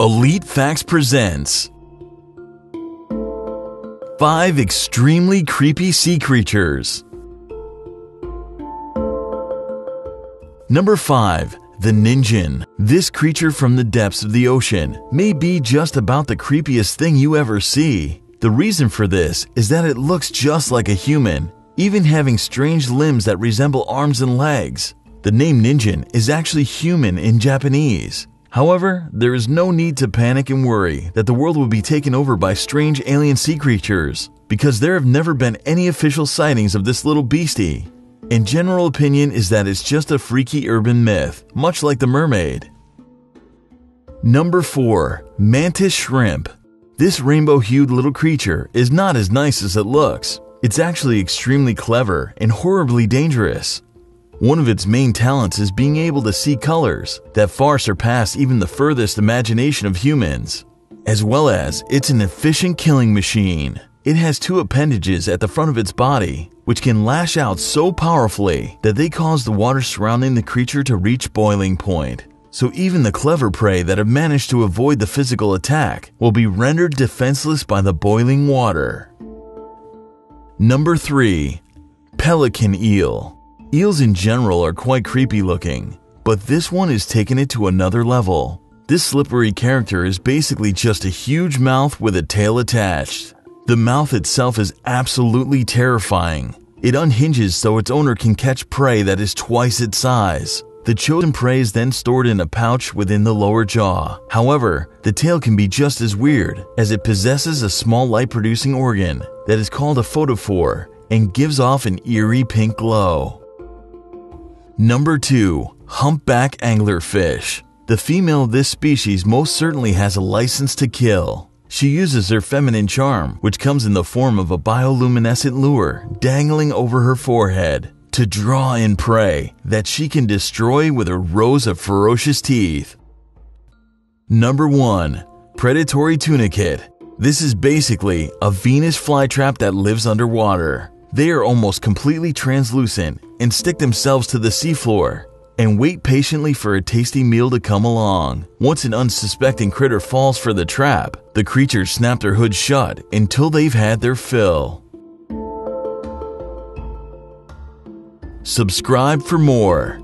Elite Facts presents 5 extremely creepy sea creatures. Number 5. The Ningen. This creature from the depths of the ocean may be just about the creepiest thing you ever see. The reason for this is that it looks just like a human, even having strange limbs that resemble arms and legs. The name Ningen is actually human in Japanese. However, there is no need to panic and worry that the world will be taken over by strange alien sea creatures, because there have never been any official sightings of this little beastie. In general opinion is that it's just a freaky urban myth, much like the mermaid. Number 4. Mantis Shrimp This rainbow-hued little creature is not as nice as it looks. It's actually extremely clever and horribly dangerous. One of its main talents is being able to see colors that far surpass even the furthest imagination of humans. As well as, it's an efficient killing machine. It has two appendages at the front of its body, which can lash out so powerfully that they cause the water surrounding the creature to reach boiling point. So even the clever prey that have managed to avoid the physical attack will be rendered defenseless by the boiling water. Number 3. Pelican Eel Eels in general are quite creepy looking, but this one is taking it to another level. This slippery character is basically just a huge mouth with a tail attached. The mouth itself is absolutely terrifying. It unhinges so its owner can catch prey that is twice its size. The chosen prey is then stored in a pouch within the lower jaw. However, the tail can be just as weird, as it possesses a small light producing organ that is called a photophore and gives off an eerie pink glow. Number 2. Humpback Anglerfish. The female of this species most certainly has a license to kill. She uses her feminine charm, which comes in the form of a bioluminescent lure dangling over her forehead, to draw in prey that she can destroy with her rows of ferocious teeth. Number 1. Predatory Tunicate. This is basically a Venus flytrap that lives underwater. They are almost completely translucent and stick themselves to the seafloor and wait patiently for a tasty meal to come along. Once an unsuspecting critter falls for the trap, the creatures snap their hoods shut until they've had their fill. Subscribe for more.